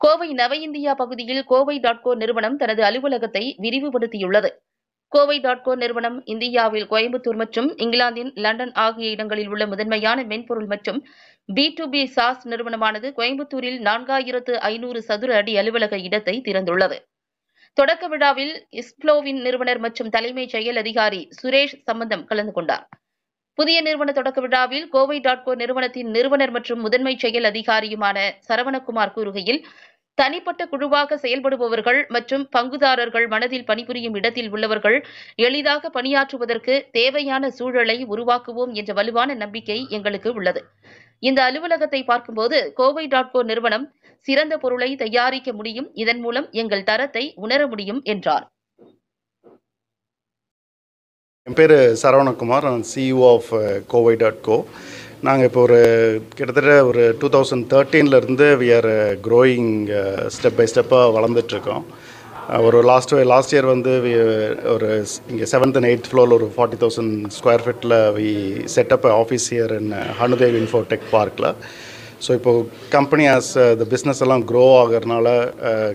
கோவை நவ இந்தியா பகுதியில் கோவை டாட் கோ நிறுவனம் தனது அலுவலகத்தை விரிவுபடுத்தியுள்ளது. கோவை டாட்கோ நிறுவனம் இந்தியாவில் கோயம்புத்தூர் மற்றும் இங்கிலாந்தின் லண்டன் ஆகிய இடங்களில் உள்ள முதன்மையான மென்பொருள் மற்றும் பி டு பி சாஸ் நிறுவனமானது கோயம்புத்தூரில் நான்காயிரத்து ஐநூறு சதுர அடி அலுவலக இடத்தை திறந்துள்ளது. தொடக்க விழாவில் இஸ்ப்ளோவின் நிறுவனர் மற்றும் தலைமைச் செயல் அதிகாரி சுரேஷ் சம்பந்தம் கலந்து கொண்டார். புதிய நிறுவன தொடக்க விழாவில் கோவை டாட் கோ நிறுவனத்தின் நிறுவனர் மற்றும் முதன்மை செயல் அதிகாரியுமான சரவணகுமார் கூறுகையில் தனிப்பட்ட குழுவாக செயல்படுபவர்கள் மற்றும் பங்குதாரர்கள் மனதில் பணிபுரியும் இடத்தில் உள்ளவர்கள் எளிதாக பணியாற்றுவதற்கு தேவையான சூழலை உருவாக்குவோம் என்ற வலுவான நம்பிக்கை எங்களுக்கு உள்ளது. இந்த அலுவலகத்தை பார்க்கும்போது கோவை டாட் கோ நிறுவனம் சிறந்த பொருளை தயாரிக்க முடியும். இதன் மூலம் எங்கள் தரத்தை உணர முடியும் என்றார். என் பேர் சரவணகுமார். நான் CEO of Kovai dot co. நாங்கள் இப்போ ஒரு கிட்டத்தட்ட ஒரு two thousand தேர்ட்டீன்லேருந்து we are growing step by ஸ்டெப்பாக வளர்ந்துட்டுருக்கோம் ஒரு லாஸ்ட் லாஸ்ட் இயர் வந்து வி uh, ஒரு இங்கே செவன்த் அண்ட் எயித் ஃப்ளோரில் ஒரு ஃபார்ட்டி தௌசண்ட் ஸ்கொயர் ஃபீட்டில் we set up office year in Hanudev infotech பார்க்கில் ஸோ இப்போது கம்பெனி ஆஸ் த பிஸ்னஸ் எல்லாம் க்ரோ ஆகிறதுனால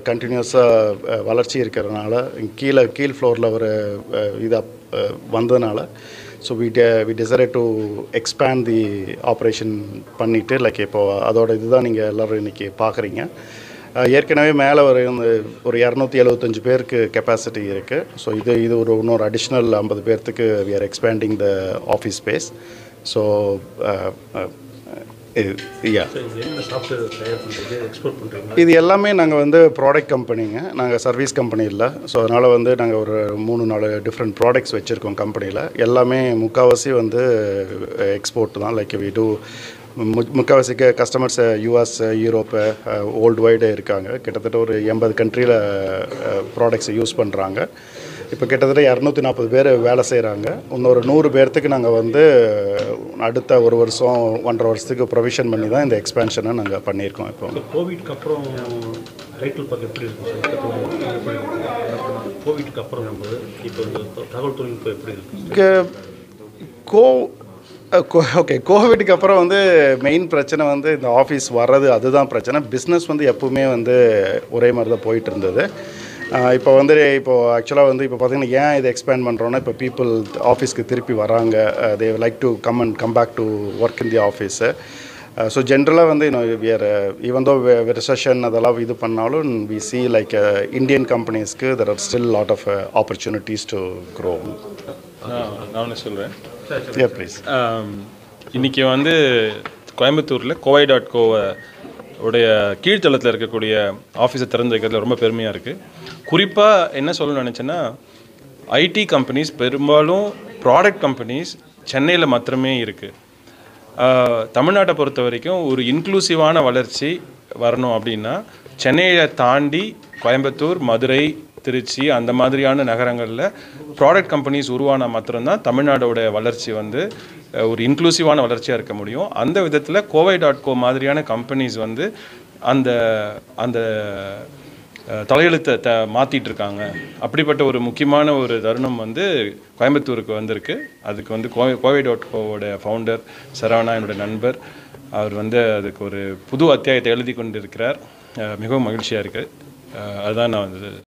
கண்டினியூஸாக வளர்ச்சி இருக்கிறதுனால கீழே கீழ் ஃப்ளோரில் ஒரு uh, இதாக uh, வந்ததுனால so we we decide to expand the operation பண்ணிவிட்டு லைக் இப்போது அதோட இதுதான் நீங்கள் எல்லோரும் இன்றைக்கி பார்க்குறீங்க ஏற்கனவே மேலே ஒரு ஒரு இரநூத்தி எழுபத்தஞ்சு பேருக்கு கெப்பாசிட்டி இருக்குது ஸோ இது இது ஒரு இன்னொரு அடிஷ்னல் ஐம்பது பேர்த்துக்கு we are expanding the office space so பண்ணுறீங்க இது எல்லாமே நாங்கள் வந்து ப்ராடக்ட் கம்பெனிங்க நாங்கள் சர்வீஸ் கம்பெனி இல்லை. ஸோ அதனால் வந்து நாங்கள் ஒரு மூணு நாலு டிஃப்ரெண்ட் ப்ராடக்ட்ஸ் வச்சுருக்கோம் கம்பெனியில் எல்லாமே முக்கால்வாசி வந்து எக்ஸ்போர்ட் தான். Like we do முக்கால்வாசிக்கு customers US Europe world wide இருக்காங்க. கிட்டத்தட்ட ஒரு எண்பது கண்ட்ரியில் ப்ராடக்ட்ஸை யூஸ் பண்ணுறாங்க இப்போ கிட்டத்தட்ட இரநூத்தி நாற்பது பேர் வேலை செய்கிறாங்க இன்னொரு நூறு பேர்த்துக்கு நாங்கள் வந்து அடுத்த ஒரு வருஷம் ஒன்றரை வருஷத்துக்கு ப்ரொவிஷன் பண்ணி தான் இந்த எக்ஸ்பேன்ஷனை நாங்கள் பண்ணியிருக்கோம் இப்போ. கோவிட்க்கு அப்புறம் பார்க்க எப்படி இருக்கும் இருக்கு? கோவிட்க்கு அப்புறம் நம்ம இப்போ இந்த தகவல் தொழில்நுட்பம் எப்படி இருக்கு? இங்கே கோ ஓகே கோவிடுக்கு அப்புறம் வந்து மெயின் பிரச்சனை வந்து இந்த ஆஃபீஸ் வர்றது அதுதான் பிரச்சனை. பிஸ்னஸ் வந்து எப்பவுமே வந்து ஒரே மாதிரி தான் போயிட்டு இருந்தது. இப்போ வந்து இப்போது ஆக்சுவலாக வந்து இப்போ பார்த்தீங்கன்னா ஏன் இதை எக்ஸ்பேண்ட் பண்ணுறோன்னா இப்போ பீப்புள் ஆஃபீஸ்க்கு திருப்பி வராங்க. They like to come and come back to work in the office so ஜென்ரலாக வந்து இன்னும் வியர் ஈவன் தோ ரிசெஷன் அதெல்லாம் இது பண்ணாலும் we see like Indian கம்பெனிஸ்க்கு there are still lot of opportunities to grow நான் சொல்கிறேன் ப்ளீஸ் இன்றைக்கி வந்து கோயம்புத்தூரில் கோவை டாட் கோவை உடைய கீழ்த்தளத்தில் இருக்கக்கூடிய ஆஃபீஸை திறந்து வைக்கிறதுல ரொம்ப பெருமையாக இருக்குது குறிப்பாக என்ன சொல்லணும்னு நினச்சேன்னா ஐடி கம்பெனிஸ் பெரும்பாலும் ப்ராடக்ட் கம்பெனிஸ் சென்னையில் மாத்திரமே இருக்குது தமிழ்நாட்டை பொறுத்த வரைக்கும் ஒரு இன்க்ளூசிவான வளர்ச்சி வரணும் அப்படின்னா சென்னையை தாண்டி கோயம்புத்தூர் மதுரை திருச்சி அந்த மாதிரியான நகரங்களில் ப்ராடக்ட் கம்பெனிஸ் உருவான மாத்திரம்தான் தமிழ்நாடோட வளர்ச்சி வந்து ஒரு இன்க்ளூசிவான வளர்ச்சியாக இருக்க முடியும். அந்த விதத்தில் கோவை டாட் கோ மாதிரியான கம்பெனிஸ் வந்து அந்த அந்த தலையெழுத்தை த மாற்றிட்டு இருக்காங்க அப்படிப்பட்ட ஒரு முக்கியமான ஒரு தருணம் வந்து கோயம்புத்தூருக்கு வந்திருக்கு. அதுக்கு வந்து கோவை கோவை டாட் கோவோட ஃபவுண்டர் சரவணா என்னோட நண்பர். அவர் வந்து அதுக்கு ஒரு புது அத்தியாயத்தை எழுதி கொண்டிருக்கிறார். மிகவும் மகிழ்ச்சியாக இருக்குது அதுதான் நான் வந்து